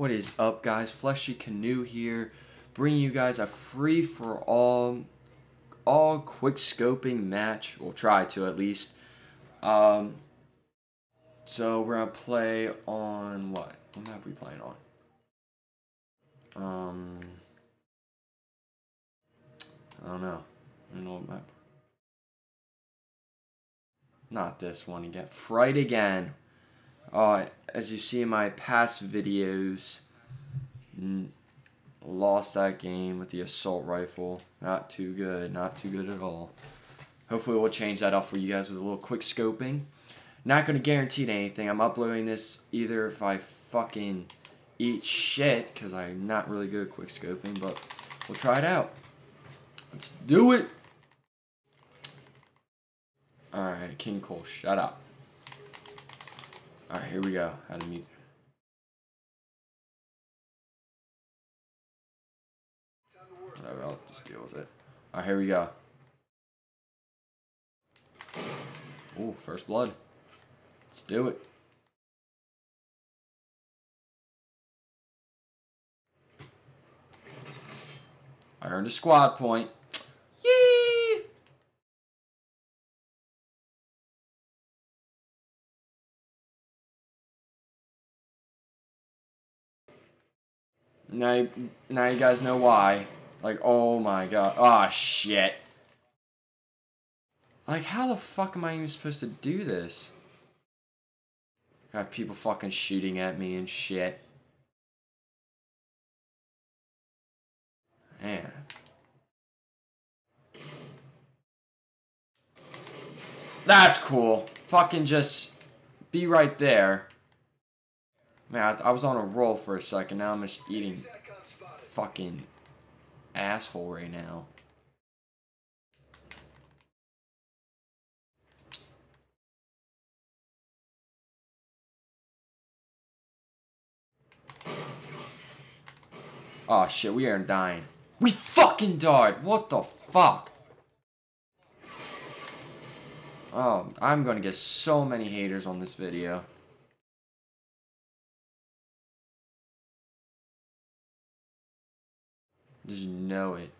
What is up, guys? Fleshy Canoe here, bringing you guys a free for all, all quick scoping match. We'll try to at least. Um, so we're gonna play on what? What map are we playing on? Um, I don't know. I don't know what map. Not this one again. Freight again. Uh, as you see in my past videos, lost that game with the assault rifle. Not too good. Not too good at all. Hopefully we'll change that up for you guys with a little quick scoping. Not going to guarantee anything. I'm uploading this either if I fucking eat shit, because I'm not really good at quick scoping, but we'll try it out. Let's do it! Alright, King Cole, shut up. Alright, here we go. How to mute. Whatever, I'll just deal with it. Alright, here we go. Ooh, first blood. Let's do it. I earned a squad point. Yee! Now, now you guys know why. Like, oh my god. Oh, shit. Like, how the fuck am I even supposed to do this? Got people fucking shooting at me and shit. Man. That's cool. Fucking just be right there. Man, I, I, was on a roll for a second. Now I'm just eating fucking asshole right now. Oh shit, we aren't dying. We fucking died! What the fuck? Oh, I'm gonna get so many haters on this video. Just know it.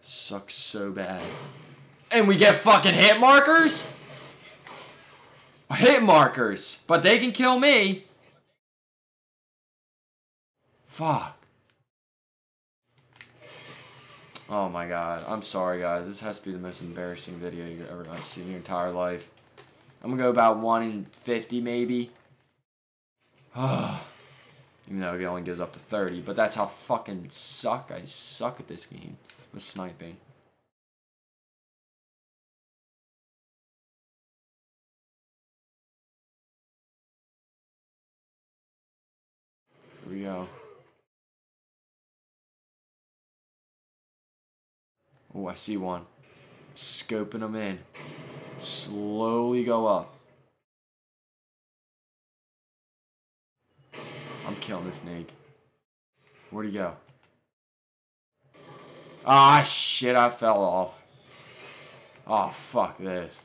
Sucks so bad. And we get fucking hit markers? Hit markers! But they can kill me! Fuck. Oh my god. I'm sorry, guys. This has to be the most embarrassing video you've ever seen in your entire life. I'm gonna go about 1 in 50, maybe. Oh. Even though he only goes up to 30. But that's how fucking suck I suck at this game with sniping. Here we go. Oh, I see one. Scoping them in. Slowly go up. Killing this snake. Where'd he go? Ah, shit, I fell off. Oh, fuck this.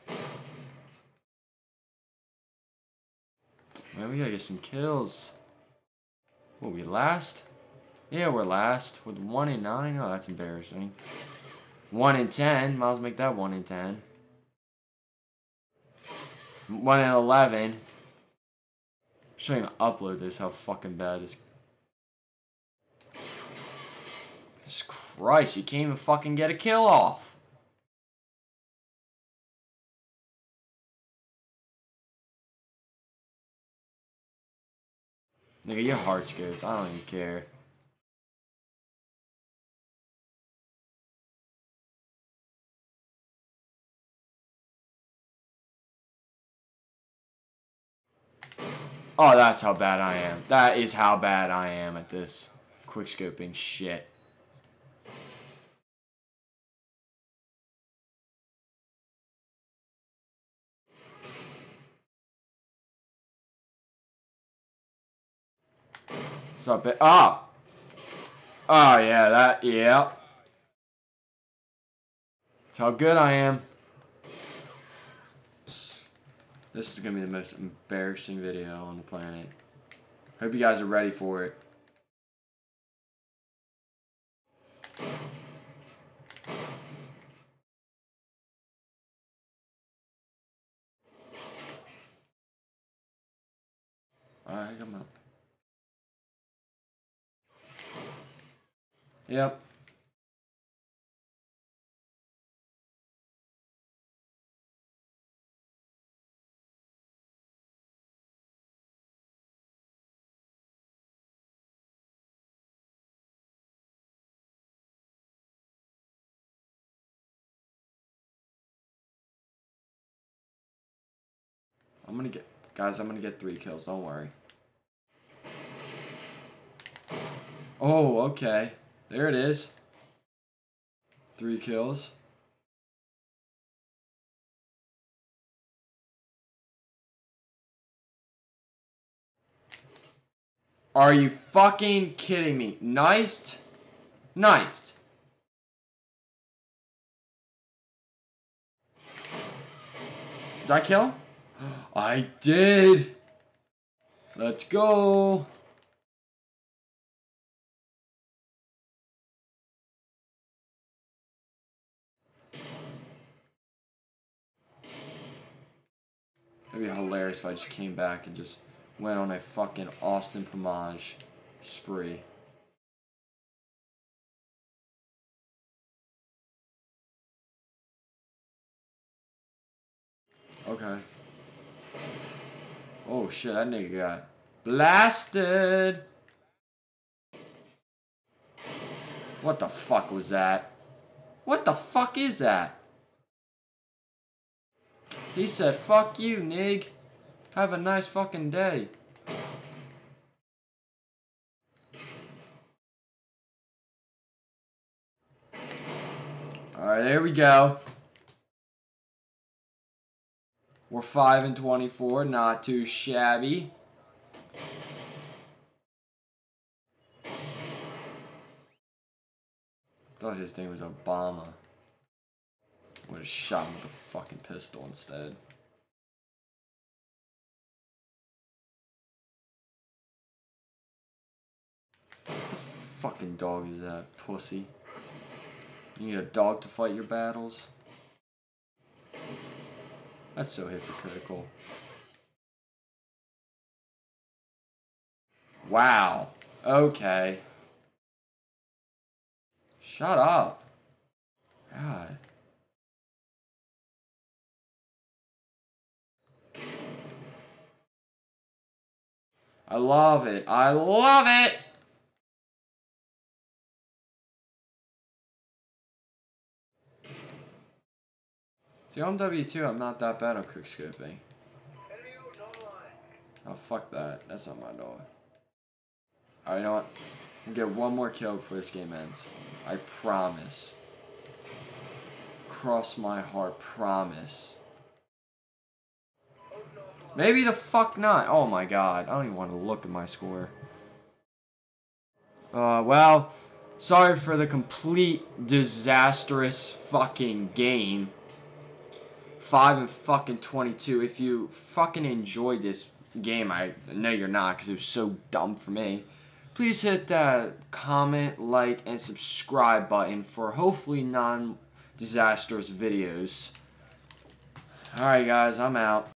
Man, we gotta get some kills. What, we last? Yeah, we're last with 1 in 9. Oh, that's embarrassing. 1 in 10. Might as well make that 1 in 10. 1 in 11. Should to upload this, how fucking bad is this. Jesus Christ, you can't even fucking get a kill off. Nigga, your heart's good. I don't even care. Oh, that's how bad I am. That is how bad I am at this quick scoping shit. Up, it? Oh! Ah! Oh, yeah, that, yeah. That's how good I am. This is going to be the most embarrassing video on the planet. Hope you guys are ready for it. Alright, come up. Yep. I'm gonna get, guys, I'm gonna get three kills, don't worry. Oh, okay. There it is. Three kills. Are you fucking kidding me? Knifed? Knifed. Did I kill him? I did. Let's go. It'd be hilarious if I just came back and just went on a fucking Austin Pomage spree. Okay. Oh shit, that nigga got blasted. What the fuck was that? What the fuck is that? He said, fuck you, nig. Have a nice fucking day. Alright, there we go. We're 5 and 24, not too shabby. Thought his name was Obama. Would have shot him with a fucking pistol instead. What the fucking dog is that, pussy? You need a dog to fight your battles? That's so hypocritical. Wow. Okay. Shut up. God. I love it. I love it! See, on W2, I'm not that bad at quickscoping. Oh, fuck that. That's not my dog. Alright, you know what? I'll get one more kill before this game ends. I promise. Cross my heart, promise. Maybe the fuck not. Oh my god. I don't even want to look at my score. Uh, well, sorry for the complete disastrous fucking game. 5 and fucking 22. If you fucking enjoyed this game, I know you're not because it was so dumb for me. Please hit that comment, like, and subscribe button for hopefully non-disastrous videos. Alright guys, I'm out.